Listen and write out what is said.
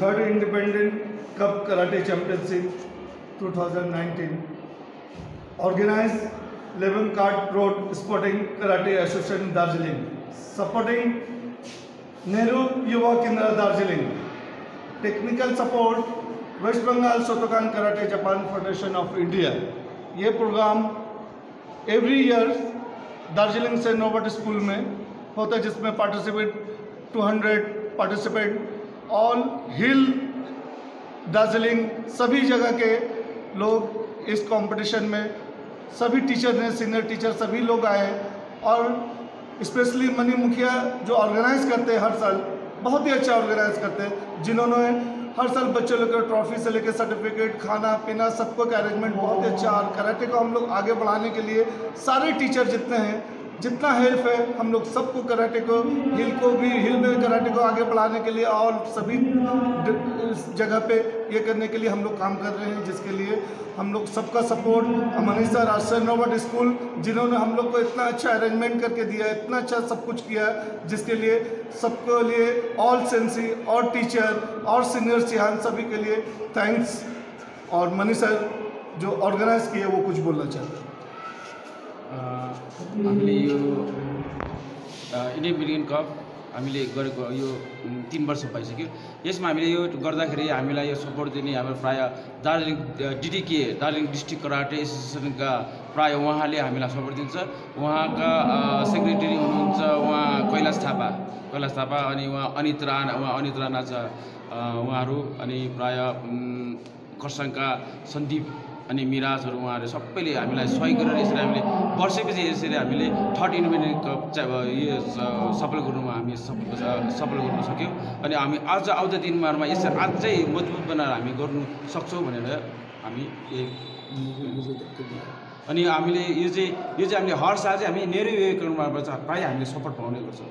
Third independent cup karate championship 2019 organise Lebong cart road sporting karate association Darjeeling supporting Nehru Yuva Kendra Darjeeling technical support West Bengal Shotokan karate Japan federation of India ये programme every year Darjeeling से नोबट school में होता है, जिसमें participate 200 participant all hill Darjeeling सभी जगह के लोग इस कंपटीशन में सभी टीचर ने सीनियर टीचर सभी लोग आए और स्पेशली मनी मुखिया जो ऑर्गेनाइज करते हैं हर साल, बहुत ही अच्छा ऑर्गेनाइज करते हैं, जिन्होंने हर साल बच्चे लोग को ट्रॉफी से लेकर सर्टिफिकेट, खाना, पीना, सबको का अरेंजमेंट बहुत ही अच्छा और कराटे को हम लोग आगे बढ़ाने के लिए सारे टीचर जितने हैं जितना हेल्प है, हम लोग सबको कराटे को, हिल को भी, हिल में कराटे को आगे बढ़ाने के लिए और सभी जगह पे ये करने के लिए हम लोग काम कर रहे हैं, जिसके लिए हम लोग सबका सपोर्ट मनीष सर आश्रय नोबट स्कूल, जिन्होंने हम लोग को इतना अच्छा अरेंजमेंट करके दिया है, इतना अच्छा सब कुछ किया है, जिसके लिए सबके लिए ऑल सेंसी और टीचर और सीनियर सिहान सभी के लिए थैंक्स और मनीष सर जो ऑर्गेनाइज किए वो कुछ बोलना चाहते हैं। हामीले यो इन्डियन मिलियन कप हामीले गरेको यो तिन वर्ष भइसक्यो। यसमा हामीले यो गर्दाखेरि हामीलाई यो सपोर्ट दिने हाम्रो प्राय दार्जिलिङ डिडिके दार्जिलिङ डिस्ट्रिक्ट कराटे एसोसिएसनका प्राय उहाँले हामीलाई सपोर्ट दिन्छ। उहाँका सेक्रेटरी हुनुहुन्छ उहाँ कैलाश थापा। कैलाश थापा अनि उहाँ अनित राणा उहाँ अनित राणा छ उहाँहरू अनि प्राय खरसाङका सन्दीप अनि मिराजहरू उहाँहरू सबैले हामीलाई सहयोग गरेर यसरी हामीले वर्षपछि यसरी हामीले थर्ड इन्डिपेन्डेन्ट कप यो सफल गर्नुमा हामी सफ- सफल गर्न सक्यौँ। अनि हामी अझ आउँदो दिनहरूमा यसरी अझै मजबुत बनाएर हामी गर्नु सक्छौँ भनेर हामी अनि हामीले यो चाहिँ यो चाहिँ हामीले हर साल चाहिँ हामी नेहरू प्रायः हामीले सपोर्ट पाउने गर्छौँ।